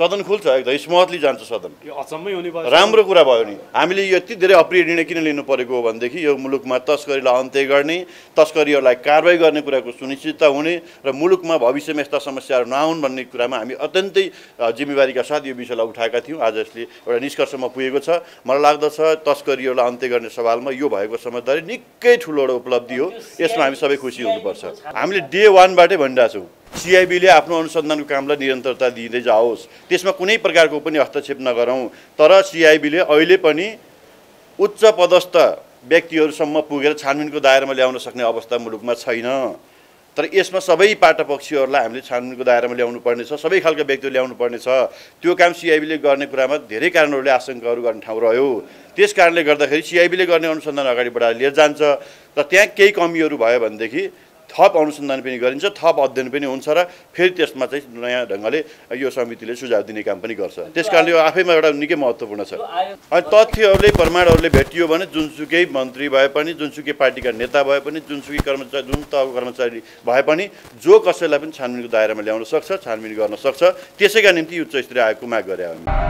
सदन खुल्छ एकदम स्मर्थली जान्छ सदन। यो अचम्मै हुने भयो राम्रो कुरा भयो नि। हामीले यति धेरै अप्रिय निर्णय किन लिनु परेको हो भनेदेखि यो मुलुकमा तस्करीलाई अन्त्य गर्ने तस्करीहरूलाई कारवाही गर्ने कुराको सुनिश्चितता हुने र मुलुकमा भविष्यमा यस्ता समस्याहरू नआउन् भन्ने कुरामा हामी अत्यन्तै जिम्मेवारीका साथ यो विषयलाई उठाएका थियौँ। आज यसले एउटा निष्कर्षमा पुगेको छ। मलाई लाग्दछ तस्करीहरूलाई अन्त्य गर्ने सवालमा यो भएको समझदारी निकै ठुलो एउटा उपलब्धि हो। यसमा हामी सबै खुसी हुनुपर्छ। हामीले डे वानबाटै भनिरहेछौँ। सिआइबीले आफ्नो अनुसन्धानको कामलाई निरन्तरता दिँदै जाओस्। त्यसमा कुनै प्रकारको पनि हस्तक्षेप नगरौँ। तर सिआइबीले अहिले पनि उच्च पदस्थ व्यक्तिहरूसम्म पुगेर छानबिनको दायरामा ल्याउन सक्ने अवस्था मुलुकमा छैन। तर यसमा सबै पाटपक्षीहरूलाई हामीले छानबिनको दायरामा ल्याउनु पर्नेछ सबै खालका व्यक्तिहरू ल्याउनु पर्नेछ त्यो काम सिआइबीले गर्ने कुरामा धेरै कारणहरूले आशङ्काहरू गर्ने ठाउँ रह्यो। त्यस कारणले गर्दाखेरि सिआइबीले गर्ने अनुसन्धान अगाडि बढाएर लिएर जान्छ। र त्यहाँ केही कमीहरू भयो भनेदेखि थप अनुसन्धान पनि गरिन्छ थप अध्ययन पनि हुन्छ र फेरि त्यसमा चाहिँ नयाँ ढङ्गले यो समितिले सुझाव दिने काम पनि गर्छ। त्यस कारणले यो आफैमा एउटा निकै महत्त्वपूर्ण छ। अनि तथ्यहरूले प्रमाणहरूले भेटियो भने जुनसुकै मन्त्री भए पनि जुनसुकै पार्टीका नेता भए पनि जुनसुकै कर्मचारी जुन तहको कर्मचारी भए पनि जो कसैलाई पनि छानबिनको दायरामा ल्याउन सक्छ छानबिन गर्न सक्छ त्यसैका निम्ति उच्च स्तरीय आयोगको माग गरे हामी।